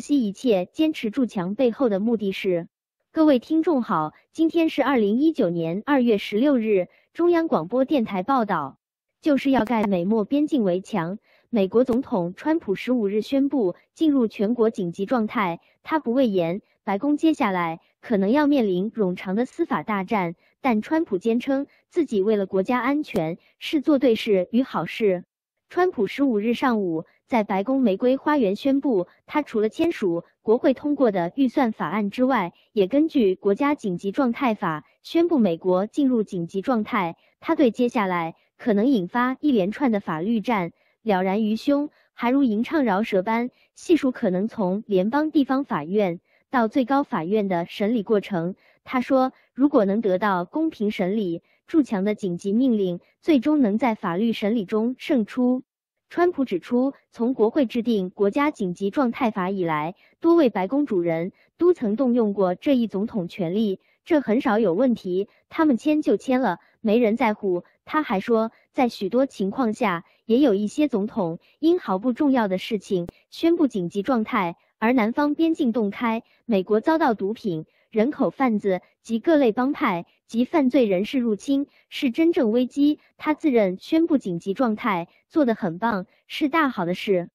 惜一切，坚持筑墙背后的目的是。各位听众好，今天是二零一九年二月十六日，中央广播电台报道，就是要盖美墨边境围墙。美国总统川普十五日宣布进入全国紧急状态，他不畏言，白宫接下来可能要面临冗长的司法大战，但川普坚称自己为了国家安全是做对事与好事。川普十五日上午在白宫玫瑰花园宣布，他除了签署国会通过的预算法案之外，也根据国家紧急状态法宣布美国进入紧急状态。他对接下来可能引发一连串的法律战。了然于胸，还如吟唱饶舌般细数可能从联邦地方法院到最高法院的审理过程。他说，如果能得到公平审理，筑墙的紧急命令最终能在法律审理中胜出。川普指出，从国会制定国家紧急状态法以来，多位白宫主人都曾动用过这一总统权力，这很少有问题，他们签就签了，没人在乎。他还说，在许多情况下，也有一些总统因毫不重要的事情宣布紧急状态，而南方边境洞开，美国遭到毒品、人口贩子及各类帮派及犯罪人士入侵，是真正危机。他自认宣布紧急状态做得很棒，是大好的事。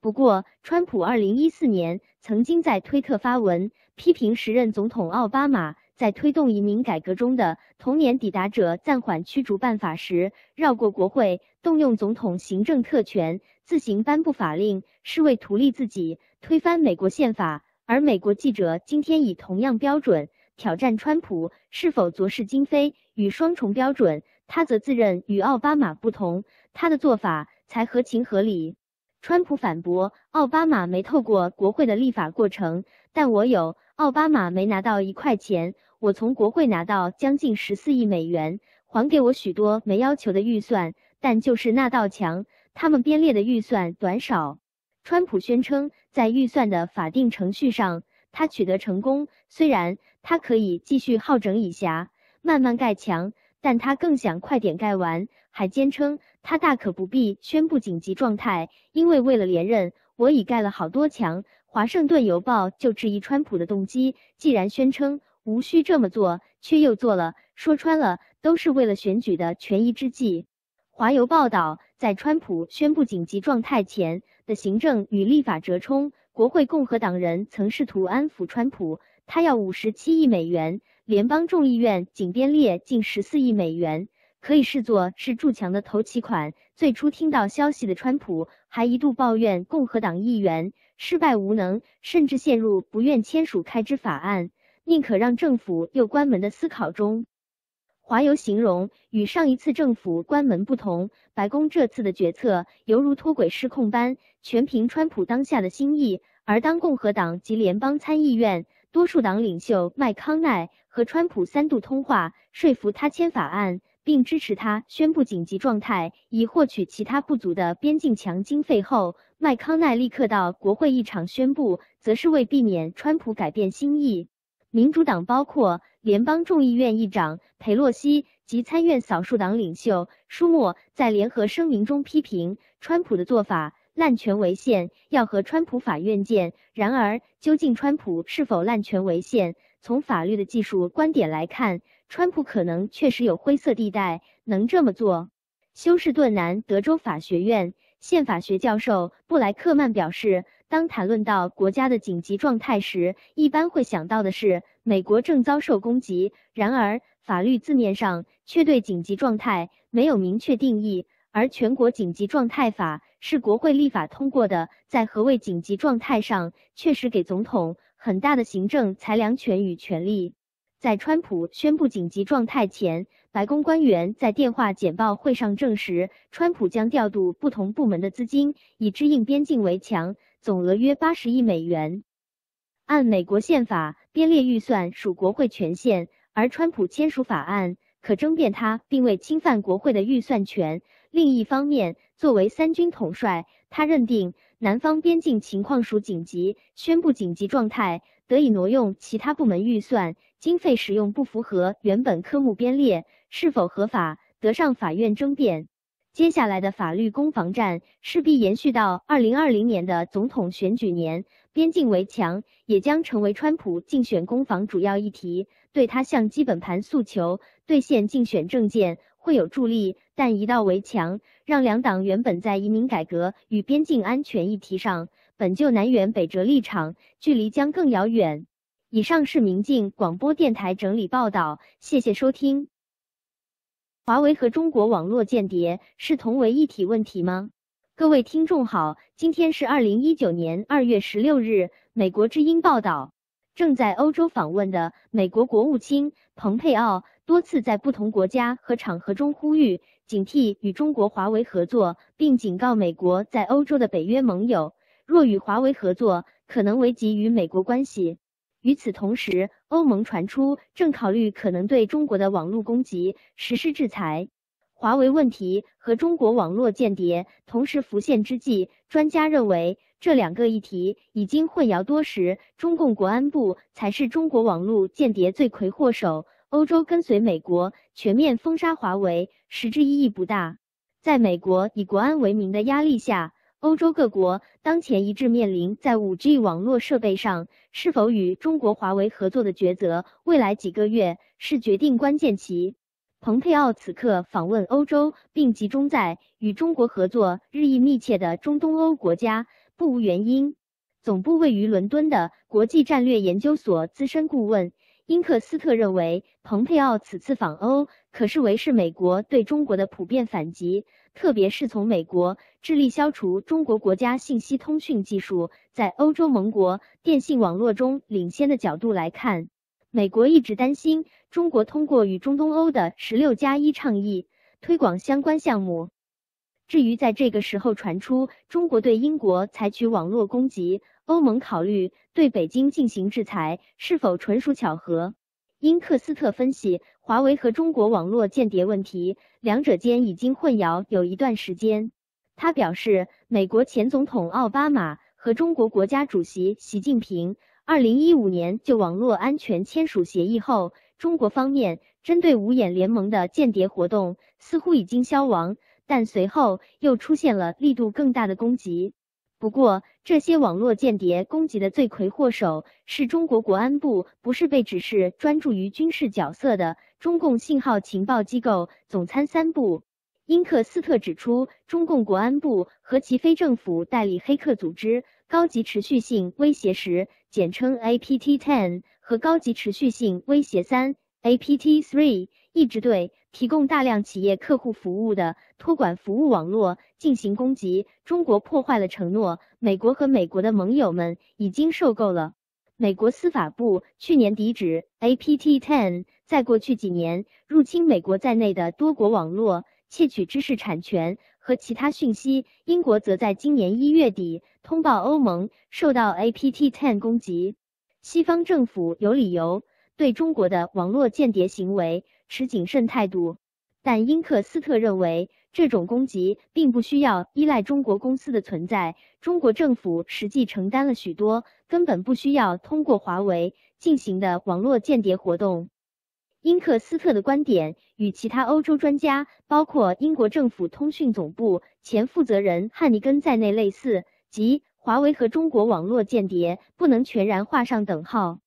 不过，川普二零一四年曾经在推特发文批评时任总统奥巴马。在推动移民改革中的童年抵达者暂缓驱逐办法时，绕过国会，动用总统行政特权，自行颁布法令，是为图利自己，推翻美国宪法。而美国记者今天以同样标准挑战川普是否昨是今非，与双重标准，他则自认与奥巴马不同，他的做法才合情合理。川普反驳，奥巴马没透过国会的立法过程，但我有，奥巴马没拿到一块钱。我从国会拿到将近十四亿美元，还给我许多没要求的预算，但就是那道墙，他们编列的预算短少。川普宣称，在预算的法定程序上，他取得成功。虽然他可以继续好整以暇，慢慢盖墙，但他更想快点盖完。还坚称，他大可不必宣布紧急状态，因为为了连任，我已盖了好多墙。华盛顿邮报就质疑川普的动机，既然宣称。无需这么做，却又做了。说穿了，都是为了选举的权宜之计。华邮报道，在川普宣布紧急状态前的行政与立法折冲，国会共和党人曾试图安抚川普，他要五十七亿美元，联邦众议院仅编列近十四亿美元，可以视作是筑墙的头期款。最初听到消息的川普，还一度抱怨共和党议员失败无能，甚至陷入不愿签署开支法案。宁可让政府又关门的思考中，华邮形容与上一次政府关门不同，白宫这次的决策犹如脱轨失控般，全凭川普当下的心意。而当共和党及联邦参议院多数党领袖麦康奈和川普三度通话，说服他签法案，并支持他宣布紧急状态，以获取其他不足的边境墙经费后，麦康奈立刻到国会议场宣布，则是为避免川普改变心意。民主党包括联邦众议院议长佩洛西及参院少数党领袖舒默在联合声明中批评川普的做法滥权违宪，要和川普法院见。然而，究竟川普是否滥权违宪？从法律的技术观点来看，川普可能确实有灰色地带，能这么做。休士顿南德州法学院宪法学教授布莱克曼表示。当谈论到国家的紧急状态时，一般会想到的是美国正遭受攻击。然而，法律字面上却对紧急状态没有明确定义，而全国紧急状态法是国会立法通过的，在何谓紧急状态上，确实给总统很大的行政裁量权与权力。在川普宣布紧急状态前，白宫官员在电话简报会上证实，川普将调度不同部门的资金，以支应边境围墙。总额约八十亿美元。按美国宪法编列预算属国会权限，而川普签署法案可争辩他并未侵犯国会的预算权。另一方面，作为三军统帅，他认定南方边境情况属紧急，宣布紧急状态，得以挪用其他部门预算，经费使用不符合原本科目编列，是否合法，得上法院争辩。接下来的法律攻防战势必延续到二零二零年的总统选举年。边境围墙也将成为川普竞选攻防主要议题，对他向基本盘诉求兑现竞选政见会有助力。但一道围墙，让两党原本在移民改革与边境安全议题上本就南辕北辙立场，距离将更遥远。以上是明镜广播电台整理报道，谢谢收听。华为和中国网络间谍是同为一体问题吗？各位听众好，今天是二零一九年二月十六日。美国之音报道，正在欧洲访问的美国国务卿蓬佩奥多次在不同国家和场合中呼吁警惕与中国华为合作，并警告美国在欧洲的北约盟友，若与华为合作，可能危及与美国关系。与此同时，欧盟传出正考虑可能对中国的网络攻击实施制裁。华为问题和中国网络间谍同时浮现之际，专家认为这两个议题已经混淆多时。中共国安部才是中国网络间谍罪魁祸首，欧洲跟随美国全面封杀华为，实质意义不大。在美国以国安为名的压力下。欧洲各国当前一致面临在 5G 网络设备上是否与中国华为合作的抉择，未来几个月是决定关键期。蓬佩奥此刻访问欧洲，并集中在与中国合作日益密切的中东欧国家，不无原因。总部位于伦敦的国际战略研究所资深顾问英克斯特认为，蓬佩奥此次访欧可视为是美国对中国的普遍反击。特别是从美国致力消除中国国家信息通讯技术在欧洲盟国电信网络中领先的角度来看，美国一直担心中国通过与中东欧的“十六加一”倡议推广相关项目。至于在这个时候传出中国对英国采取网络攻击，欧盟考虑对北京进行制裁，是否纯属巧合？因克斯特分析，华为和中国网络间谍问题，两者间已经混淆有一段时间。他表示，美国前总统奥巴马和中国国家主席习近平，二零一五年就网络安全签署协议后，中国方面针对五眼联盟的间谍活动似乎已经消亡，但随后又出现了力度更大的攻击。不过，这些网络间谍攻击的罪魁祸首是中国国安部，不是被指是专注于军事角色的中共信号情报机构总参三部。英克斯特指出，中共国安部和其非政府代理黑客组织高级持续性威胁时（简称 APT10） 和高级持续性威胁三 APT three 一直对。提供大量企业客户服务的托管服务网络进行攻击，中国破坏了承诺。美国和美国的盟友们已经受够了。美国司法部去年抵指 APT ten，在过去几年入侵美国在内的多国网络，窃取知识产权和其他讯息。英国则在今年一月底通报欧盟受到 APT ten 攻击。西方政府有理由对中国的网络间谍行为。持谨慎态度，但英克斯特认为，这种攻击并不需要依赖中国公司的存在。中国政府实际承担了许多根本不需要通过华为进行的网络间谍活动。英克斯特的观点与其他欧洲专家，包括英国政府通讯总部前负责人汉尼根在内类似，即华为和中国网络间谍不能全然画上等号。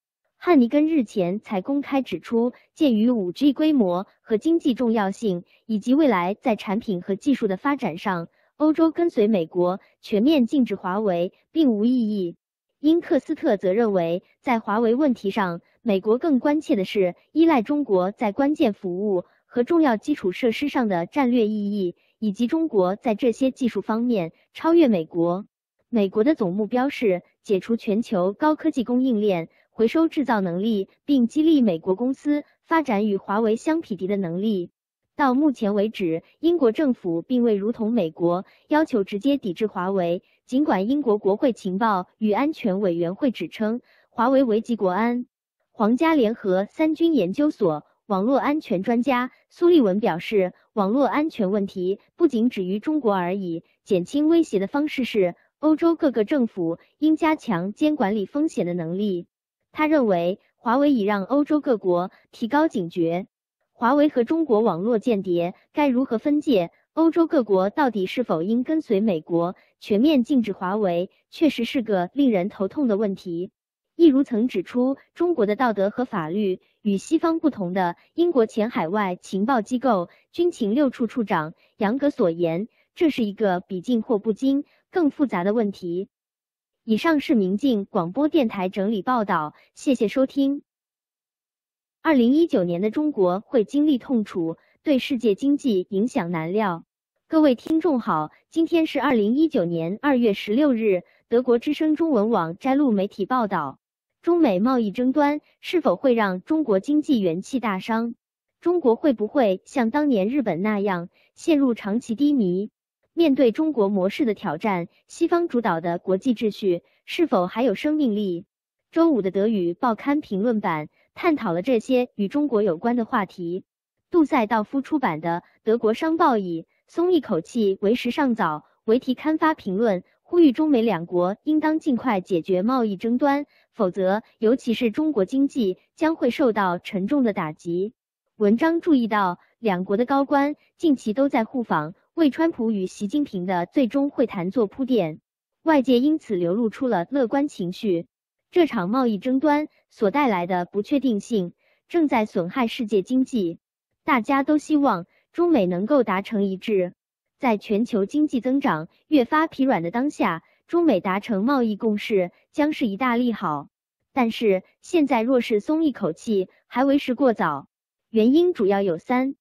汉尼根日前才公开指出，鉴于 5G 规模和经济重要性，以及未来在产品和技术的发展上，欧洲跟随美国全面禁止华为并无意义。因克斯特则认为，在华为问题上，美国更关切的是依赖中国在关键服务和重要基础设施上的战略意义，以及中国在这些技术方面超越美国。美国的总目标是解除全球高科技供应链。回收制造能力，并激励美国公司发展与华为相匹敌的能力。到目前为止，英国政府并未如同美国要求直接抵制华为。尽管英国国会情报与安全委员会指称华为危及国安，皇家联合三军研究所网络安全专家苏利文表示，网络安全问题不仅止于中国而已。减轻威胁的方式是，欧洲各个政府应加强监管理风险的能力。他认为，华为已让欧洲各国提高警觉。华为和中国网络间谍该如何分界？欧洲各国到底是否应跟随美国全面禁止华为，确实是个令人头痛的问题。一如曾指出，中国的道德和法律与西方不同的英国前海外情报机构军情六处处长杨格所言，这是一个比禁或不禁更复杂的问题。以上是明镜广播电台整理报道，谢谢收听。二零一九年的中国会经历痛楚。对世界经济影响难料。各位听众好，今天是二零一九年二月十六日。德国之声中文网摘录媒体报道：中美贸易争端是否会让中国经济元气大伤？中国会不会像当年日本那样陷入长期低迷？面对中国模式的挑战，西方主导的国际秩序是否还有生命力？周五的德语报刊评论版探讨了这些与中国有关的话题。杜塞道夫出版的《德国商报》以“松一口气，为时尚早”为题刊发评论，呼吁中美两国应当尽快解决贸易争端，否则，尤其是中国经济将会受到沉重的打击。文章注意到，两国的高官近期都在互访，为川普与习近平的最终会谈做铺垫，外界因此流露出了乐观情绪。这场贸易争端所带来的不确定性，正在损害世界经济。大家都希望中美能够达成一致，在全球经济增长越发疲软的当下，中美达成贸易共识将是一大利好。但是现在若是松一口气，还为时过早。原因主要有三：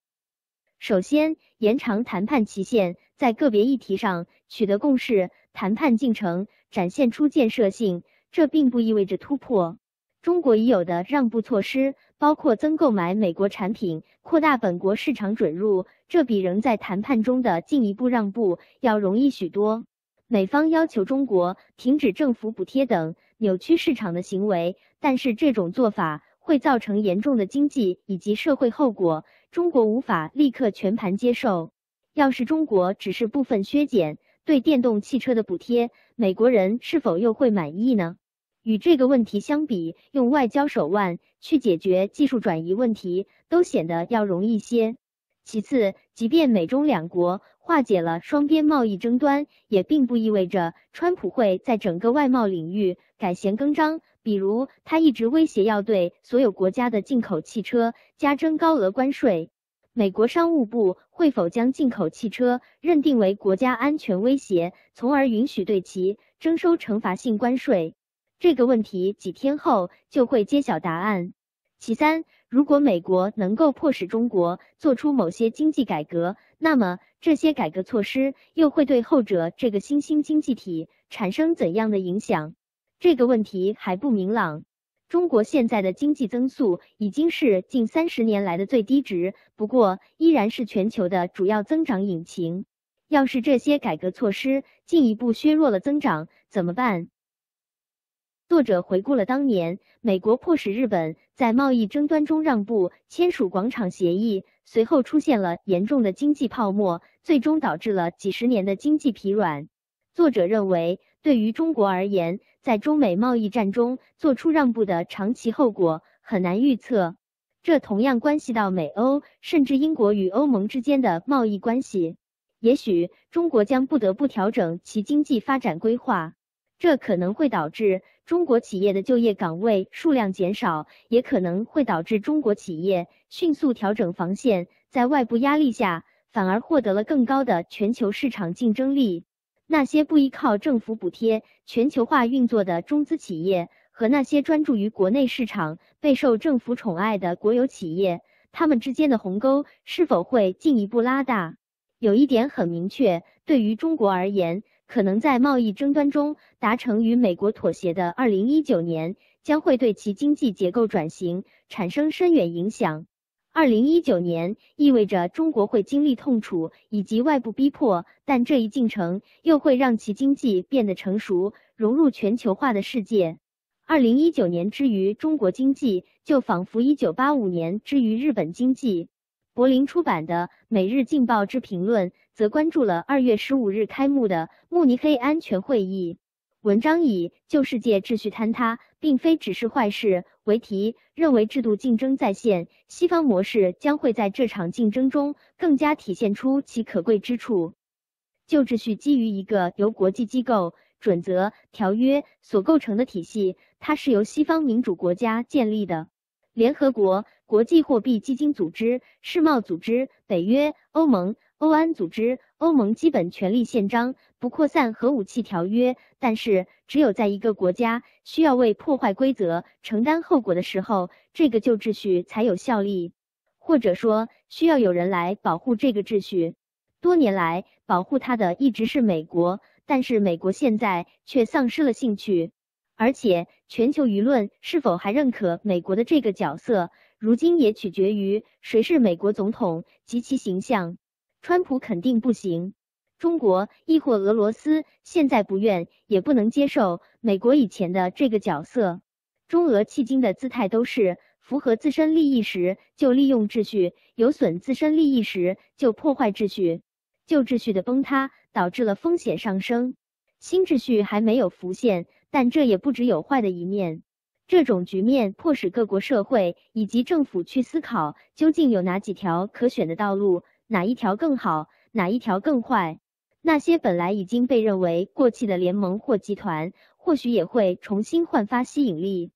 首先，延长谈判期限，在个别议题上取得共识，谈判进程展现出建设性，这并不意味着突破。中国已有的让步措施。包括增购买美国产品、扩大本国市场准入，这比仍在谈判中的进一步让步要容易许多。美方要求中国停止政府补贴等扭曲市场的行为，但是这种做法会造成严重的经济以及社会后果，中国无法立刻全盘接受。要是中国只是部分削减对电动汽车的补贴，美国人是否又会满意呢？与这个问题相比，用外交手腕去解决技术转移问题都显得要容易些。其次，即便美中两国化解了双边贸易争端，也并不意味着川普会在整个外贸领域改弦更张。比如，他一直威胁要对所有国家的进口汽车加征高额关税。美国商务部会否将进口汽车认定为国家安全威胁，从而允许对其征收惩罚性关税？这个问题几天后就会揭晓答案。其三，如果美国能够迫使中国做出某些经济改革，那么这些改革措施又会对后者这个新兴经济体产生怎样的影响？这个问题还不明朗。中国现在的经济增速已经是近三十年来的最低值，不过依然是全球的主要增长引擎。要是这些改革措施进一步削弱了增长，怎么办？作者回顾了当年美国迫使日本在贸易争端中让步，签署广场协议，随后出现了严重的经济泡沫，最终导致了几十年的经济疲软。作者认为，对于中国而言，在中美贸易战中做出让步的长期后果很难预测，这同样关系到美欧甚至英国与欧盟之间的贸易关系。也许中国将不得不调整其经济发展规划。这可能会导致中国企业的就业岗位数量减少，也可能会导致中国企业迅速调整防线，在外部压力下反而获得了更高的全球市场竞争力。那些不依靠政府补贴、全球化运作的中资企业，和那些专注于国内市场、备受政府宠爱的国有企业，他们之间的鸿沟是否会进一步拉大？有一点很明确，对于中国而言。可能在贸易争端中达成与美国妥协的二零一九年，将会对其经济结构转型产生深远影响。二零一九年意味着中国会经历痛楚以及外部逼迫，但这一进程又会让其经济变得成熟，融入全球化的世界。二零一九年之于中国经济，就仿佛一九八五年之于日本经济。柏林出版的《每日镜报》之评论则关注了二月十五日开幕的慕尼黑安全会议。文章以“旧世界秩序坍塌，并非只是坏事”为题，认为制度竞争在线，西方模式将会在这场竞争中更加体现出其可贵之处。旧秩序基于一个由国际机构、准则、条约所构成的体系，它是由西方民主国家建立的。联合国、国际货币基金组织、世贸组织、北约、欧盟、欧安组织、欧盟基本权利宪章、不扩散核武器条约。但是，只有在一个国家需要为破坏规则承担后果的时候，这个旧秩序才有效力，或者说，需要有人来保护这个秩序。多年来，保护它的一直是美国，但是美国现在却丧失了兴趣，而且全球舆论是否还认可美国的这个角色，如今也取决于谁是美国总统及其形象。川普肯定不行，中国亦或俄罗斯现在不愿也不能接受美国以前的这个角色。中俄迄今的姿态都是符合自身利益时就利用秩序，有损自身利益时就破坏秩序。旧秩序的崩塌导致了风险上升，新秩序还没有浮现，但这也不只有坏的一面。这种局面迫使各国社会以及政府去思考，究竟有哪几条可选的道路，哪一条更好，哪一条更坏。那些本来已经被认为过气的联盟或集团，或许也会重新焕发吸引力。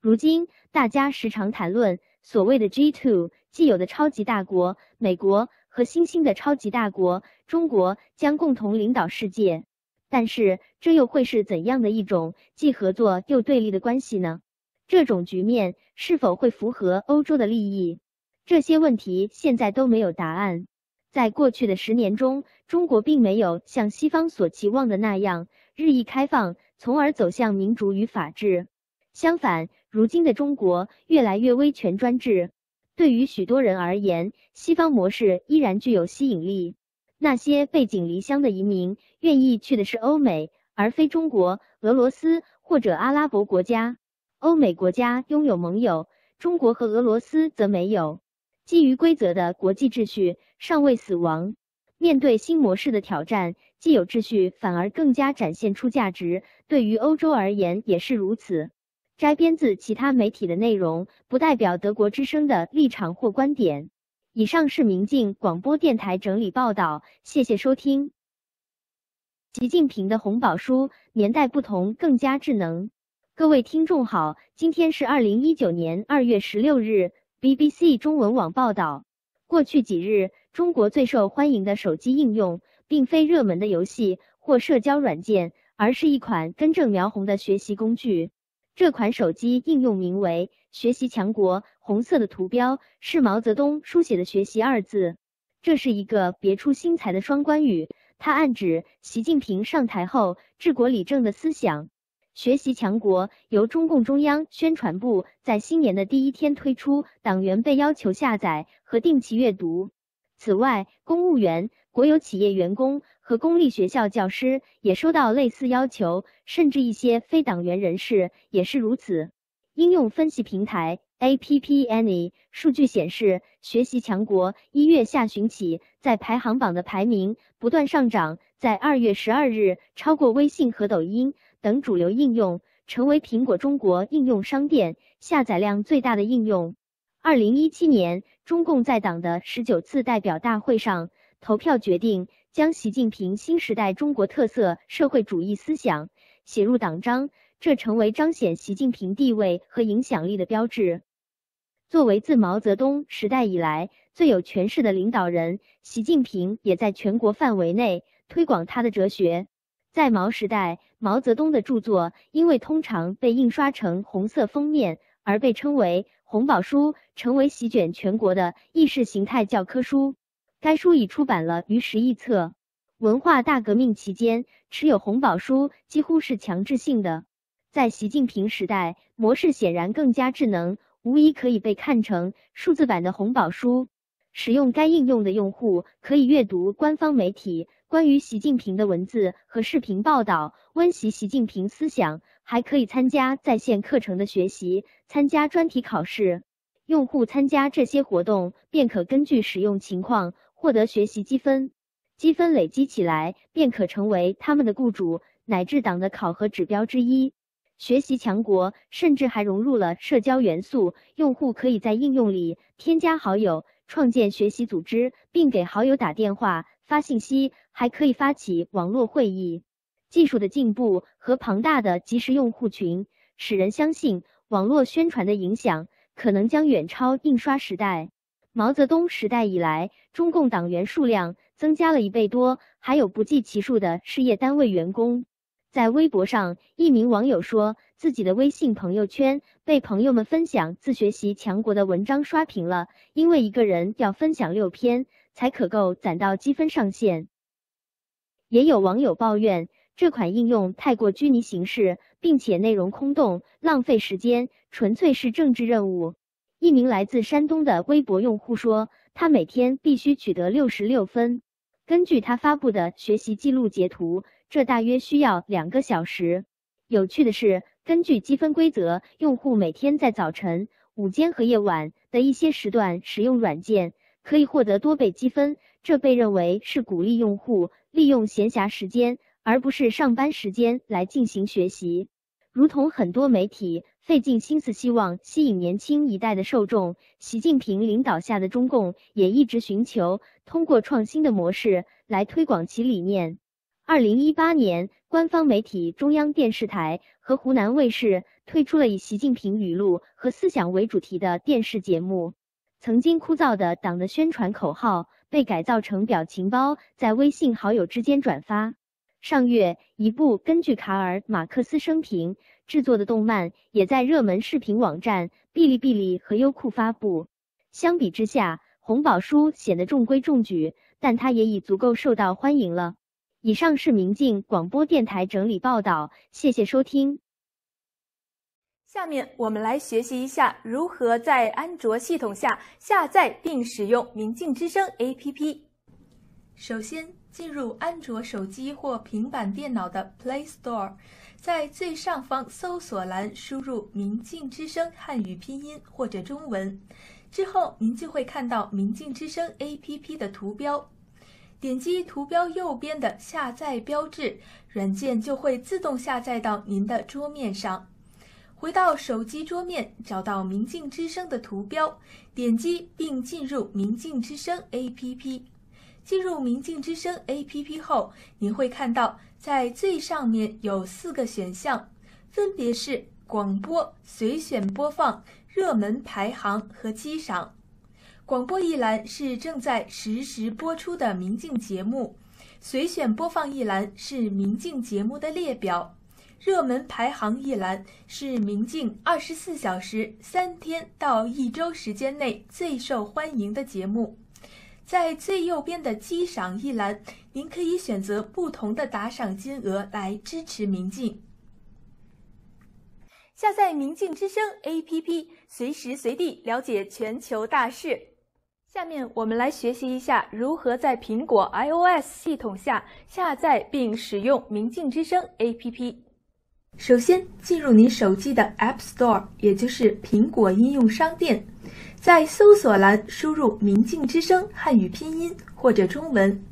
如今，大家时常谈论所谓的 G2，既有的超级大国美国。和新兴的超级大国中国将共同领导世界，但是这又会是怎样的一种既合作又对立的关系呢？这种局面是否会符合欧洲的利益？这些问题现在都没有答案。在过去的十年中，中国并没有像西方所期望的那样日益开放，从而走向民主与法治。相反，如今的中国越来越威权专制。对于许多人而言，西方模式依然具有吸引力。那些背井离乡的移民愿意去的是欧美，而非中国、俄罗斯或者阿拉伯国家。欧美国家拥有盟友，中国和俄罗斯则没有。基于规则的国际秩序尚未死亡。面对新模式的挑战，既有秩序反而更加展现出价值。对于欧洲而言也是如此。摘编自其他媒体的内容，不代表德国之声的立场或观点。以上是明镜广播电台整理报道，谢谢收听。习近平的红宝书，年代不同，更加智能。各位听众好，今天是二零一九年二月十六日。BBC 中文网报道，过去几日，中国最受欢迎的手机应用，并非热门的游戏或社交软件，而是一款根正苗红的学习工具。这款手机应用名为“学习强国”，红色的图标是毛泽东书写的“学习”二字，这是一个别出心裁的双关语，它暗指习近平上台后治国理政的思想。“学习强国”由中共中央宣传部在新年的第一天推出，党员被要求下载和定期阅读。此外，公务员、国有企业员工和公立学校教师也收到类似要求，甚至一些非党员人士也是如此。应用分析平台 App Annie 数据显示，学习强国一月下旬起在排行榜的排名不断上涨，在二月十二日超过微信和抖音等主流应用，成为苹果中国应用商店下载量最大的应用。二零一七年，中共在党的十九次代表大会上投票决定，将习近平新时代中国特色社会主义思想写入党章，这成为彰显习近平地位和影响力的标志。作为自毛泽东时代以来最有权势的领导人，习近平也在全国范围内推广他的哲学。在毛时代，毛泽东的著作因为通常被印刷成红色封面，而被称为。红宝书成为席卷全国的意识形态教科书。该书已出版了逾十亿册。文化大革命期间，持有红宝书几乎是强制性的。在习近平时代，模式显然更加智能，无疑可以被看成数字版的红宝书。使用该应用的用户可以阅读官方媒体关于习近平的文字和视频报道，温习习近平思想。还可以参加在线课程的学习，参加专题考试。用户参加这些活动，便可根据使用情况获得学习积分，积分累积起来便可成为他们的雇主，乃至党的考核指标之一。学习强国甚至还融入了社交元素，用户可以在应用里添加好友、创建学习组织，并给好友打电话、发信息，还可以发起网络会议。技术的进步和庞大的即时用户群，使人相信网络宣传的影响可能将远超印刷时代。毛泽东时代以来，中共党员数量增加了一倍多，还有不计其数的事业单位员工。在微博上，一名网友说自己的微信朋友圈被朋友们分享自学习强国的文章刷屏了，因为一个人要分享六篇才可够攒到积分上限。也有网友抱怨这款应用太过拘泥形式，并且内容空洞，浪费时间，纯粹是政治任务。一名来自山东的微博用户说，他每天必须取得六十六分。根据他发布的学习记录截图，这大约需要两个小时。有趣的是，根据积分规则，用户每天在早晨、午间和夜晚的一些时段使用软件，可以获得多倍积分。这被认为是鼓励用户利用闲暇时间，而不是上班时间来进行学习。如同很多媒体费尽心思希望吸引年轻一代的受众，习近平领导下的中共也一直寻求通过创新的模式来推广其理念。二零一八年，官方媒体中央电视台和湖南卫视推出了以习近平语录和思想为主题的电视节目。曾经枯燥的党的宣传口号被改造成表情包，在微信好友之间转发。上月，一部根据卡尔·马克思生平制作的动漫也在热门视频网站哔哩哔哩和优酷发布。相比之下，红宝书显得中规中矩，但它也已足够受到欢迎了。以上是明镜广播电台整理报道，谢谢收听。下面我们来学习一下如何在安卓系统下下载并使用明镜之声 APP。首先。进入安卓手机或平板电脑的 Play Store，在最上方搜索栏输入“明镜之声”汉语拼音或者中文，之后您就会看到明镜之声 APP 的图标。点击图标右边的下载标志，软件就会自动下载到您的桌面上。回到手机桌面，找到明镜之声的图标，点击并进入明镜之声 APP。进入明镜之声 APP 后，您会看到在最上面有四个选项，分别是广播、随选播放、热门排行和机赏。广播一栏是正在实时播出的明镜节目，随选播放一栏是明镜节目的列表，热门排行一栏是明镜二十四小时、三天到一周时间内最受欢迎的节目。在最右边的“击赏”一栏，您可以选择不同的打赏金额来支持明镜。下载明镜之声 APP，随时随地了解全球大事。下面我们来学习一下如何在苹果 iOS 系统下下载并使用明镜之声 APP。首先，进入您手机的 App Store，也就是苹果应用商店。在搜索栏输入“明镜之声”汉语拼音或者中文，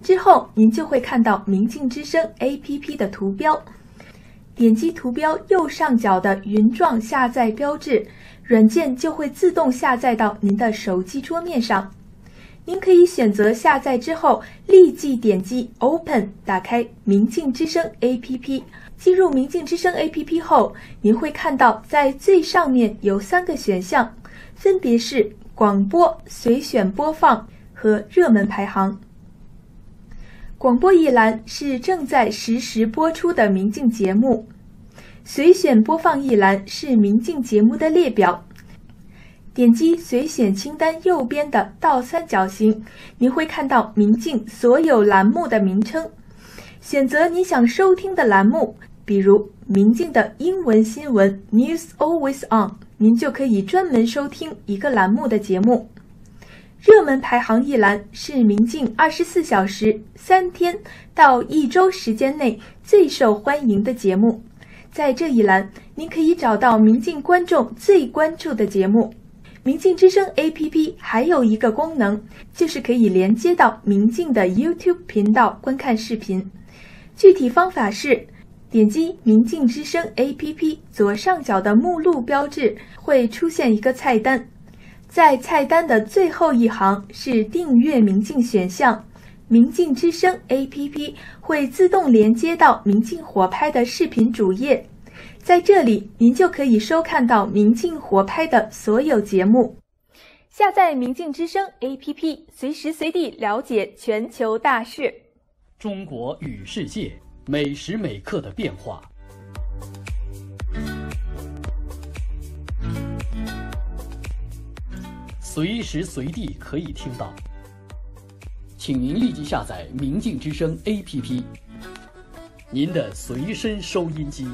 之后您就会看到“明镜之声 ”APP 的图标。点击图标右上角的云状下载标志，软件就会自动下载到您的手机桌面上。您可以选择下载之后立即点击 Open，打开“明镜之声 ”APP。进入“明镜之声 ”APP 后，您会看到在最上面有三个选项。分别是广播、随选播放和热门排行。广播一栏是正在实时播出的明镜节目，随选播放一栏是明镜节目的列表。点击随选清单右边的倒三角形，您会看到明镜所有栏目的名称。选择你想收听的栏目，比如明镜的英文新闻 News Always On。您就可以专门收听一个栏目的节目。热门排行一栏是明镜二十四小时、三天到一周时间内最受欢迎的节目。在这一栏，您可以找到明镜观众最关注的节目。明镜之声 APP 还有一个功能，就是可以连接到明镜的 YouTube 频道观看视频。具体方法是，点击“明镜之声 ”APP 左上角的目录标志，会出现一个菜单，在菜单的最后一行是订阅明镜选项。明镜之声 APP 会自动连接到明镜火拍的视频主页，在这里您就可以收看到明镜火拍的所有节目。下载明镜之声 APP，随时随地了解全球大事。中国与世界每时每刻的变化，随时随地可以听到。请您立即下载“明镜之声 ”APP，您的随身收音机。